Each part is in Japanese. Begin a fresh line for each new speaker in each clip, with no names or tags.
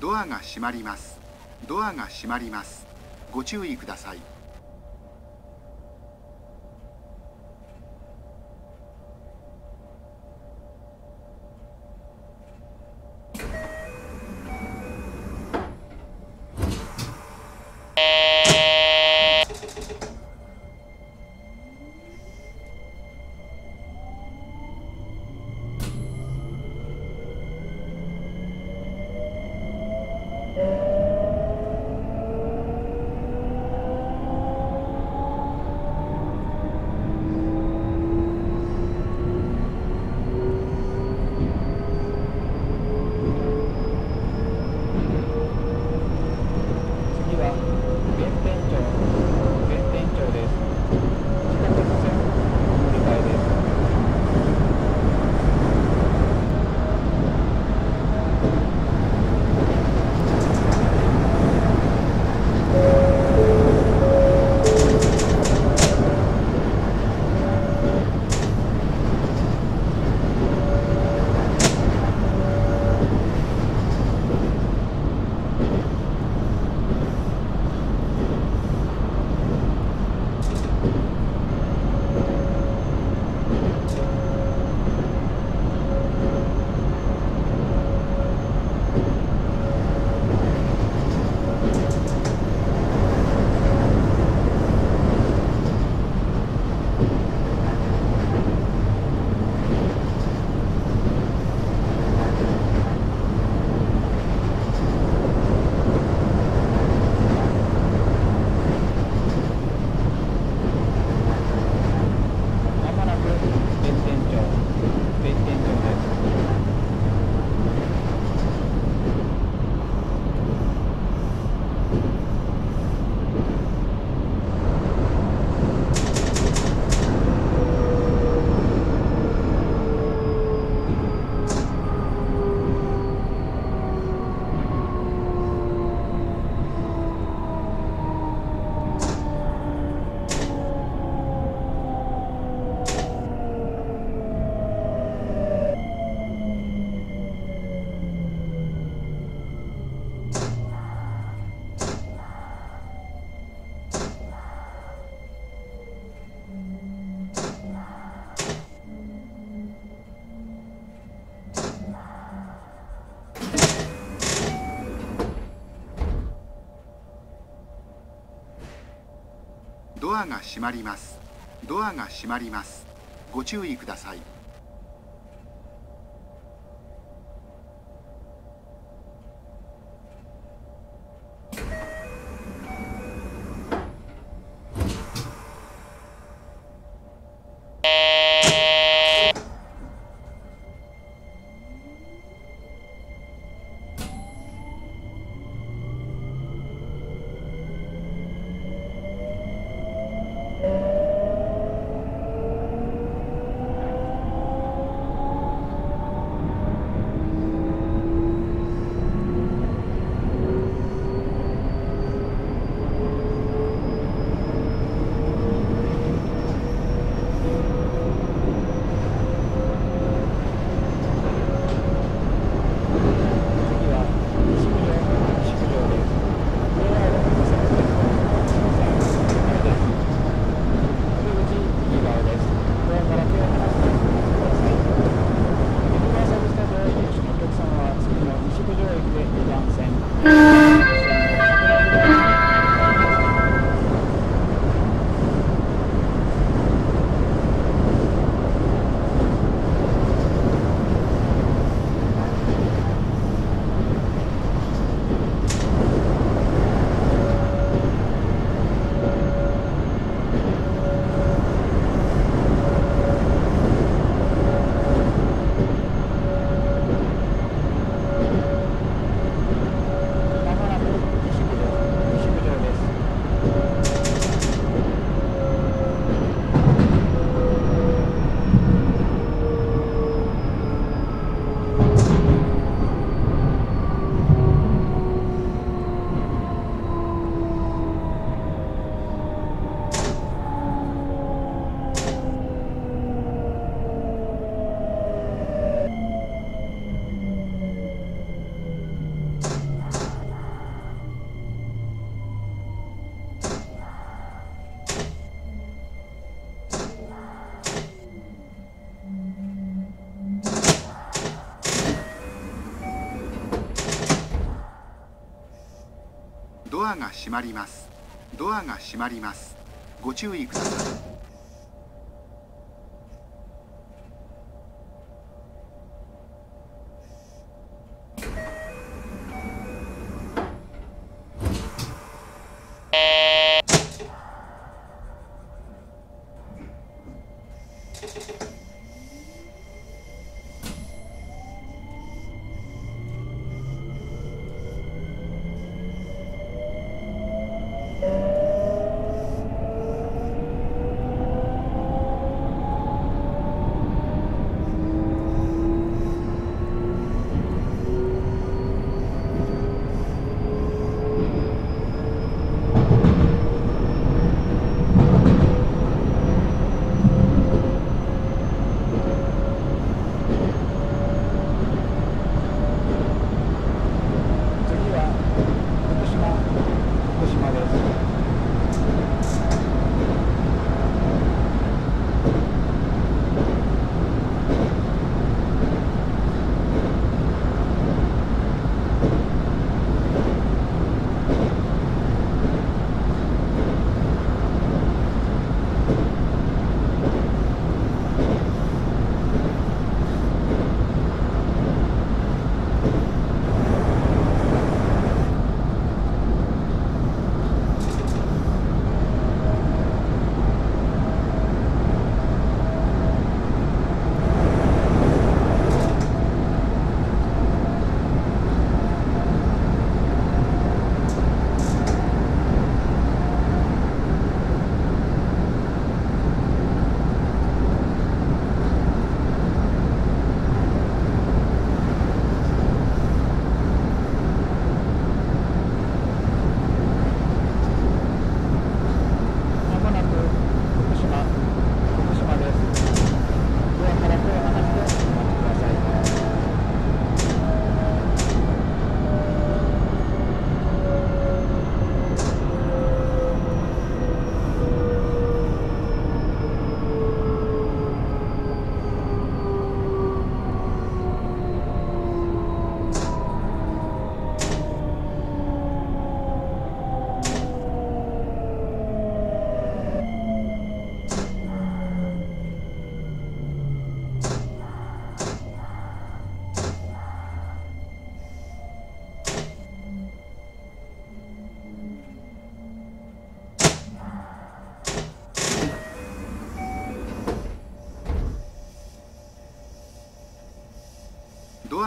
ドア
が閉まります。ドアが閉まります。ご注意ください。ドアが閉まります。ドアが閉まります。ご注意ください。ドアが閉まります。ドアが閉まります。ご注意
ください。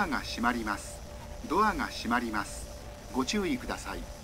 ドアが閉まります。ドアが閉まります。ご注意ください。